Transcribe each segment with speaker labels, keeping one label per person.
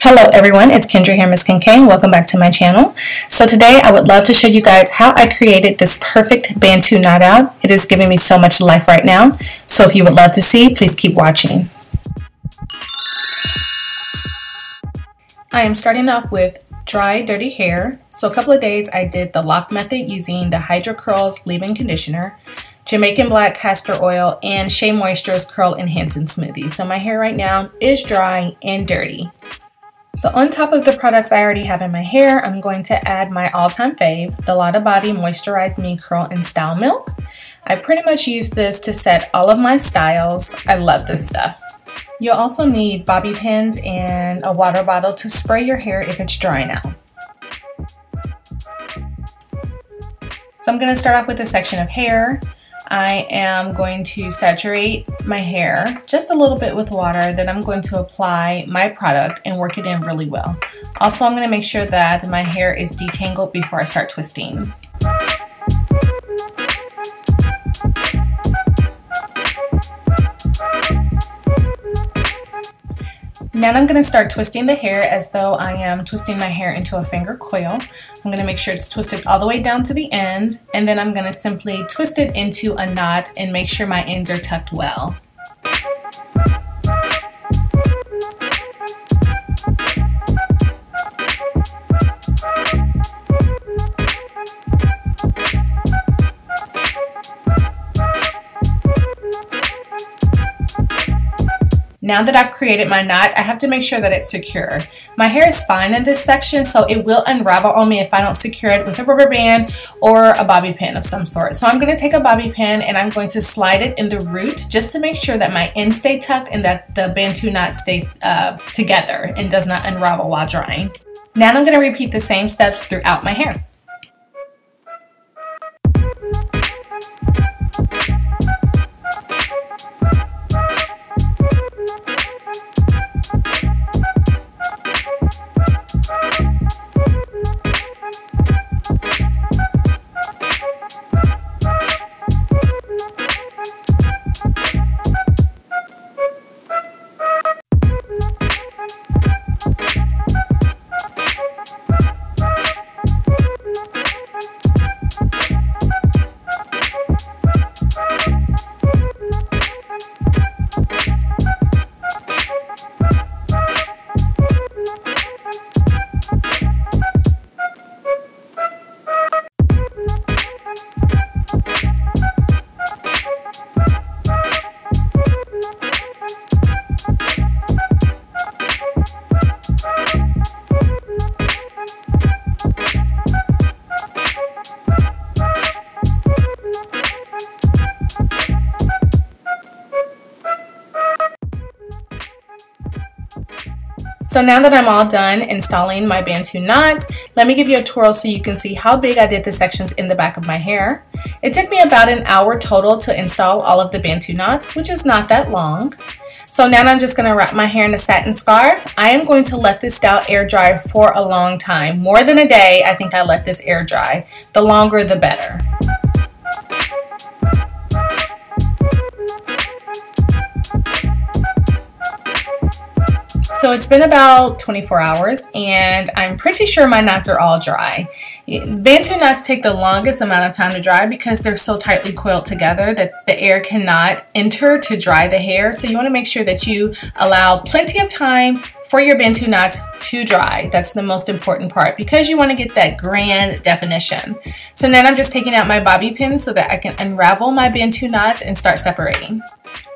Speaker 1: Hello everyone, it's Kendra here, Miss Ken and welcome back to my channel. So today I would love to show you guys how I created this perfect Bantu knot out. It is giving me so much life right now. So if you would love to see, please keep watching. I am starting off with dry, dirty hair. So a couple of days I did the LOC method using the Hydro Curls leave-in conditioner. Jamaican Black Castor Oil, and Shea Moisture's Curl Enhancing Smoothie. So my hair right now is dry and dirty. So on top of the products I already have in my hair, I'm going to add my all-time fave, the Lottabody Moisturize Me Curl and Style Milk. I pretty much use this to set all of my styles. I love this stuff. You'll also need bobby pins and a water bottle to spray your hair if it's drying out. So I'm going to start off with a section of hair. I am going to saturate my hair just a little bit with water. Then I'm going to apply my product and work it in really well. Also, I'm going to make sure that my hair is detangled before I start twisting. Now I'm going to start twisting the hair as though I am twisting my hair into a finger coil. I'm going to make sure it's twisted all the way down to the end and then I'm going to simply twist it into a knot and make sure my ends are tucked well. Now that I've created my knot, I have to make sure that it's secure. My hair is fine in this section, so it will unravel on me if I don't secure it with a rubber band or a bobby pin of some sort. So I'm going to take a bobby pin and I'm going to slide it in the root just to make sure that my ends stay tucked and that the Bantu knot stays uh, together and does not unravel while drying. Now I'm going to repeat the same steps throughout my hair. So now that I'm all done installing my Bantu knots, let me give you a twirl so you can see how big I did the sections in the back of my hair. It took me about an hour total to install all of the Bantu knots, which is not that long. So now I'm just going to wrap my hair in a satin scarf. I am going to let this style air dry for a long time. More than a day, I think I let this air dry. The longer, the better. So it's been about 24 hours and I'm pretty sure my knots are all dry. Bantu knots take the longest amount of time to dry because they're so tightly coiled together that the air cannot enter to dry the hair. So you want to make sure that you allow plenty of time for your Bantu knots to dry. That's the most important part because you want to get that grand definition. So now I'm just taking out my bobby pin so that I can unravel my Bantu knots and start separating.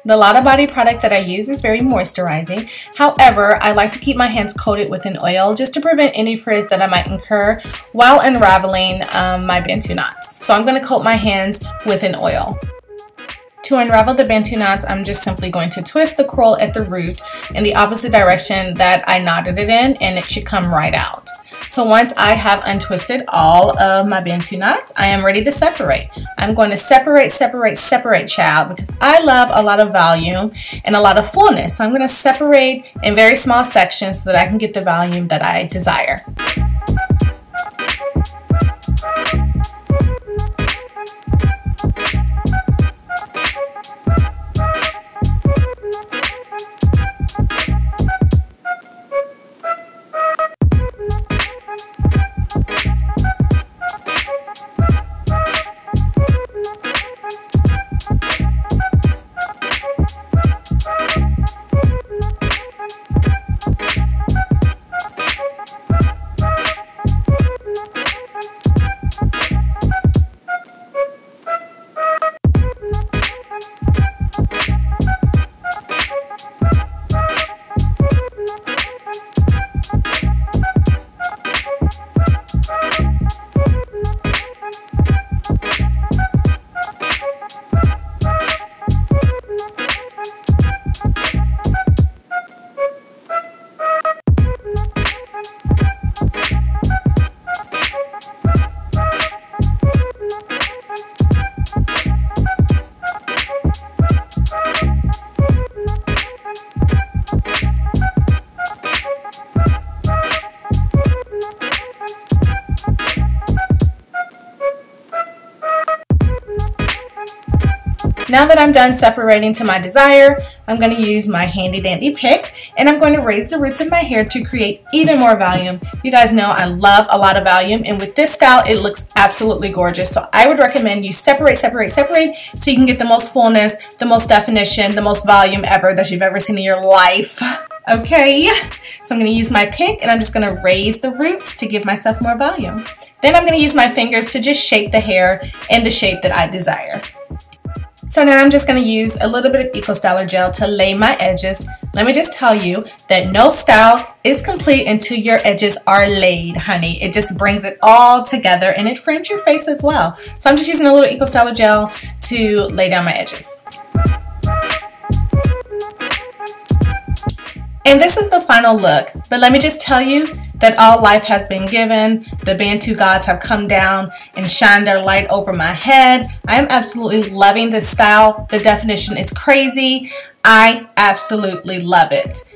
Speaker 1: The Lottabody product that I use is very moisturizing. However, I like to keep my hands coated with an oil just to prevent any frizz that I might incur while unraveling um, my Bantu knots. So I'm going to coat my hands with an oil. To unravel the Bantu knots, I'm just simply going to twist the curl at the root in the opposite direction that I knotted it in and it should come right out. So once I have untwisted all of my Bantu knots, I am ready to separate. I'm going to separate, separate, separate, child, because I love a lot of volume and a lot of fullness. So I'm going to separate in very small sections so that I can get the volume that I desire. Now that I'm done separating to my desire, I'm going to use my handy dandy pick and I'm going to raise the roots of my hair to create even more volume. You guys know I love a lot of volume and with this style it looks absolutely gorgeous. So I would recommend you separate, separate, separate so you can get the most fullness, the most definition, the most volume ever that you've ever seen in your life. Okay, so I'm going to use my pick and I'm just going to raise the roots to give myself more volume. Then I'm going to use my fingers to just shape the hair in the shape that I desire. So now I'm just going to use a little bit of Eco Styler gel to lay my edges. Let me just tell you that no style is complete until your edges are laid, honey. It just brings it all together and it frames your face as well. So I'm just using a little Eco Styler gel to lay down my edges. And this is the final look, but let me just tell you that all life has been given. The Bantu gods have come down and shined their light over my head. I am absolutely loving this style. The definition is crazy. I absolutely love it.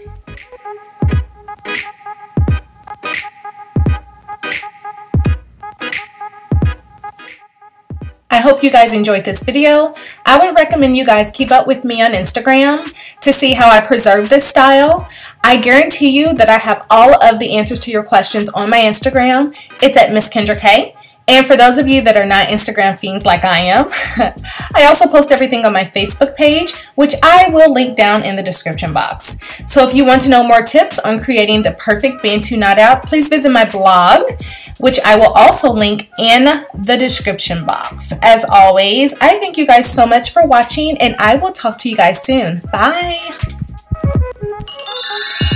Speaker 1: I hope you guys enjoyed this video. I would recommend you guys keep up with me on Instagram to see how I preserve this style. I guarantee you that I have all of the answers to your questions on my Instagram. It's at Miss Kendra K. And for those of you that are not Instagram fiends like I am, I also post everything on my Facebook page, which I will link down in the description box. So if you want to know more tips on creating the perfect Bantu knot out, please visit my blog, which I will also link in the description box. As always, I thank you guys so much for watching and I will talk to you guys soon. Bye. Thank you.